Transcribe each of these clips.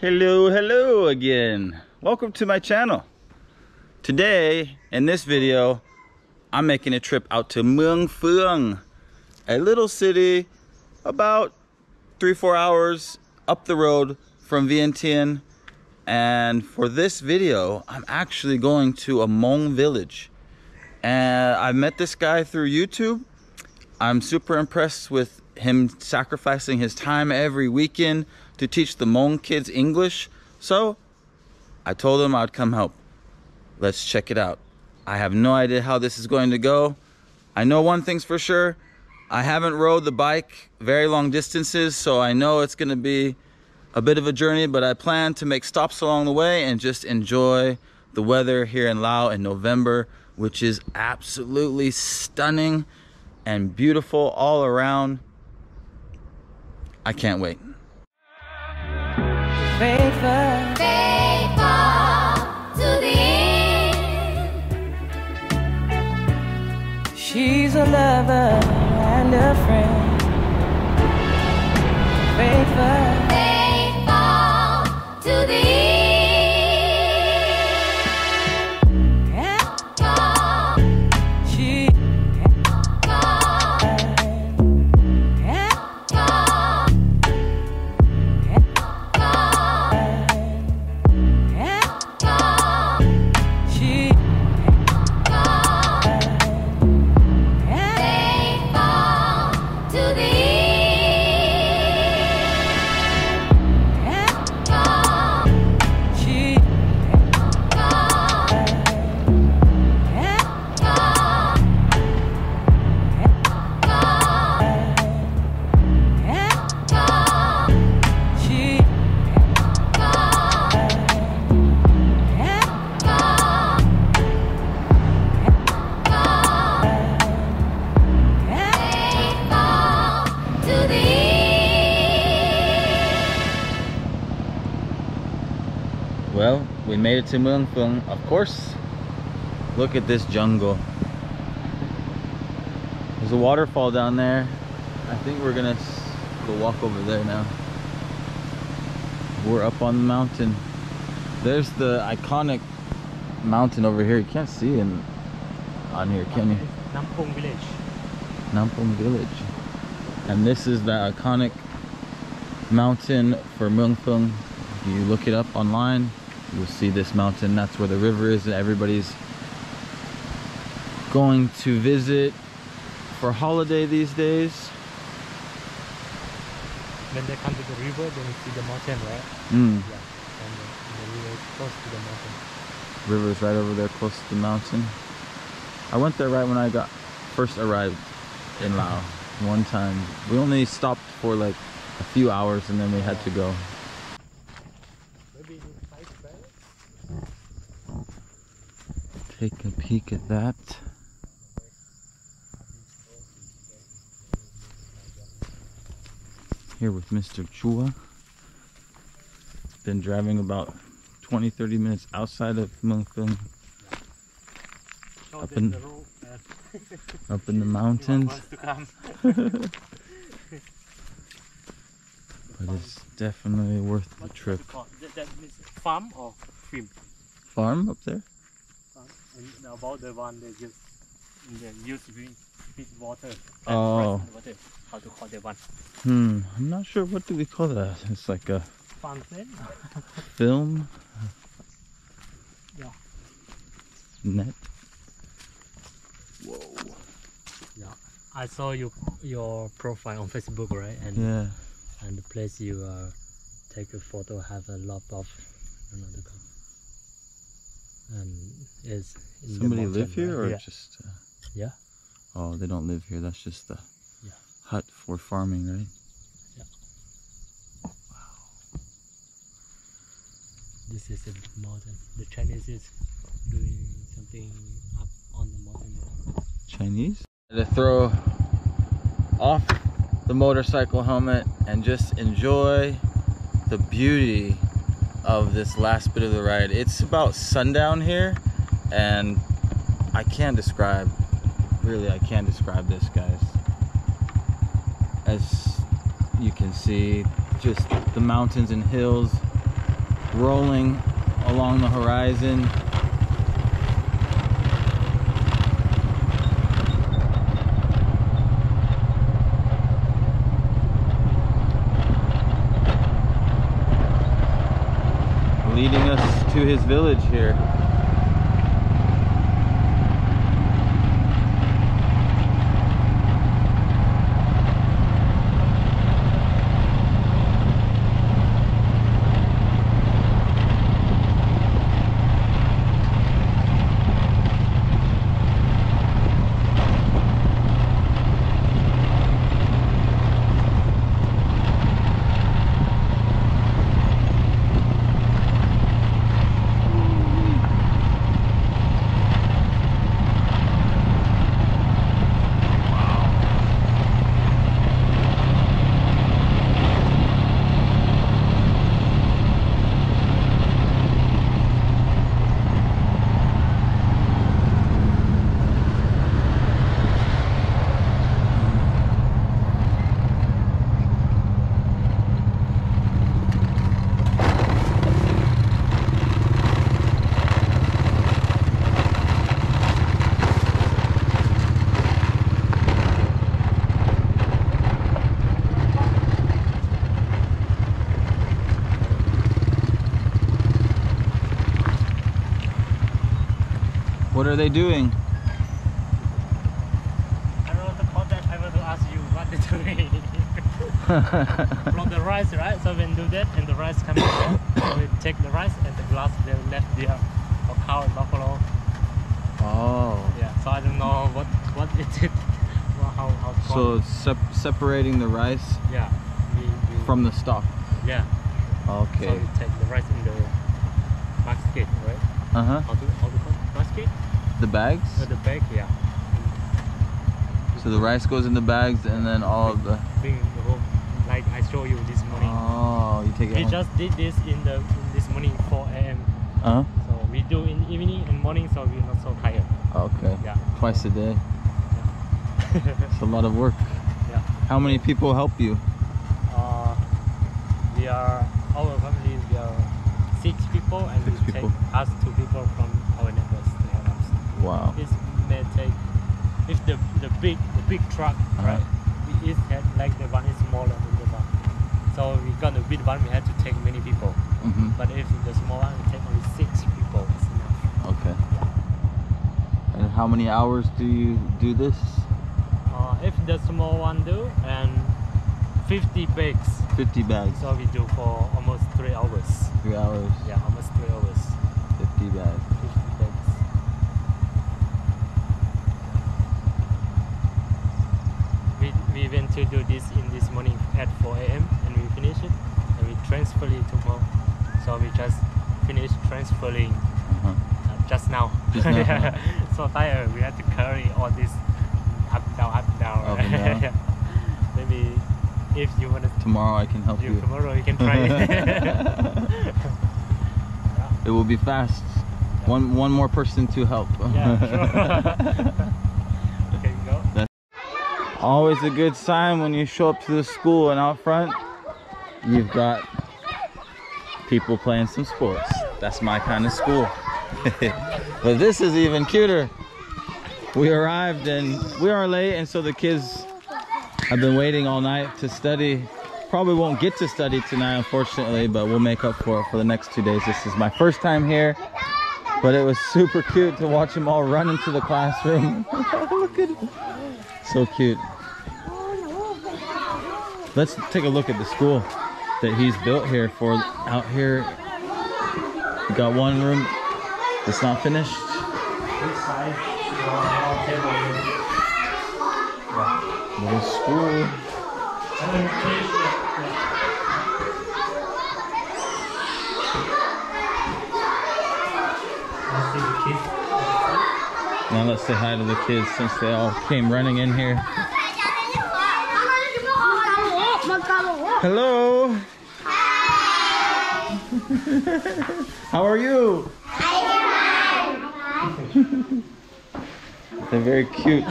Hello, hello again. Welcome to my channel. Today, in this video, I'm making a trip out to Muang Phuong, a little city about three, four hours up the road from Vientiane. And for this video, I'm actually going to a Hmong village. And I met this guy through YouTube. I'm super impressed with him sacrificing his time every weekend to teach the Hmong kids English. So I told them I'd come help. Let's check it out. I have no idea how this is going to go. I know one thing's for sure. I haven't rode the bike very long distances, so I know it's gonna be a bit of a journey, but I plan to make stops along the way and just enjoy the weather here in Laos in November, which is absolutely stunning and beautiful all around. I can't wait made it to Muang Phuong. Of course, look at this jungle. There's a waterfall down there. I think we're gonna go walk over there now. We're up on the mountain. There's the iconic mountain over here. You can't see it on here, can you? Nampong village. Nampong Village. And this is the iconic mountain for. If you look it up online, you'll see this mountain. That's where the river is and everybody's going to visit for holiday these days. When they come to the river, then you see the mountain, right? Mm. Yeah. And the, the river is close to the mountain. River's right over there close to the mountain. I went there right when I got first arrived in Laos. One time. We only stopped for like a few hours and then we had to go. Take a peek at that. Here with Mr. Tsua. Been driving about 20 30 minutes outside of Phuong, Up in- the. Up in the mountains. wants to come. But it's definitely worth the trip. What you call that, that means farm or film? Farm up there? About the one they just they use to drink with water. Oh. water. How to call that one? Hmm, I'm not sure. What do we call that? It's like a Fountain? film Yeah. net. Whoa. Yeah. I saw your your profile on Facebook, right? And Yeah. and the place you uh, take a photo have a lot of another car. and is Somebody live here or yeah. just. Uh, yeah oh, they don't live here. That's just the Yeah. hut for farming, right? Yeah wow this is a mountain the Chinese is doing something up on the mountain Chinese. To throw off the motorcycle helmet and just enjoy the beauty of this last bit of the ride. It's about sundown here and I can't describe, really I can't describe this guys. As you can see, just the mountains and hills rolling along the horizon. Leading us to his village here. What are they doing? I don't know the contact. I want to ask you what they're doing. From the rice, right? So when do that and the rice comes out, so we take the rice and the glass they left there for cow and buffalo. Oh. Yeah. So I don't know what what it is. Well, how how So sep- separating the rice yeah. We, we, from the stalk. yeah. Okay. So we take the rice in the basket, right? Uh huh. How to how to call it? The bags. The bag? Yeah. So the rice goes in the bags, and then all of the. Bring the home like I show you this morning. Oh, you take it. We home. just did this in the in this morning 4 a.m. Uh So we do in evening and morning, so we're not so tired. Okay. Yeah. Twice a day. It's a lot of work. yeah. How many people help you? Uh, we are our family. We are six people, and Six we people. take us two people from our neighbors to help us. Wow. This may take if the the big the big truck, Uh-huh. right? We each had like the one is smaller than the one. So we got the big one. We had to take many people. hmm But if the small one, we take only six people. It's enough. Okay. And how many hours do you do this? Uh, if the small one do and 50 bags, 50 bags. so we do for almost three hours. Three hours. Yeah, almost three hours. 50 bags. 50 bags. We, we went to do this in this morning at 4 a.m. and we finish it and we transfer it tomorrow. So we just finished transferring Uh-huh. uh, just now. Just now. so tired. We had to carry all this up down up down. Up down. Yeah. Maybe if you want to Tomorrow I can help do you. tomorrow, you can try it. It will be fast. One one more person to help. yeah, sure. Always a good sign when you show up to the school and out front, you've got people playing some sports. That's my kind of school. but this is even cuter. We arrived and we are late and so the kids have been waiting all night to study. Probably won't get to study tonight unfortunately, but we'll make up for it for the next two days. This is my first time here, but it was super cute to watch them all run into the classroom. Look at so cute. Let's take a look at the school that he's built here for out here. We got one room that's not finished. Little school. And then finish it. Let's see the kids. Now let's say hi to the kids since they all came running in here. Hello. Hi. How are you? They're very cute.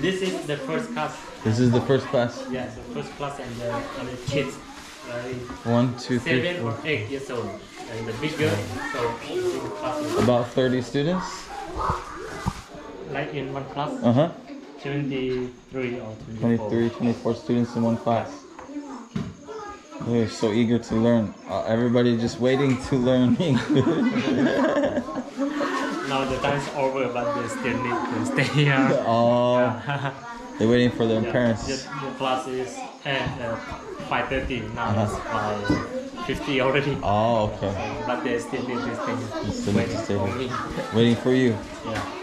This is the first class. This is the first class. Yeah, the first class and the, and the kids. like One, two, three, seven four. or eight years old, and the bigger, so About 30 students? Like in one class, Uh huh. 23 or 24. 23, 24 students in one class. They're so eager to learn. Uh, everybody just waiting to learn English. Now the time's over, but they still need to stay here. oh, they're waiting for their Yeah, parents. The, class is at uh, 5.30, now Uh-huh. it's 5.50 already. Oh, okay. But they're still to stay They still waiting for me. Waiting for you. Yeah.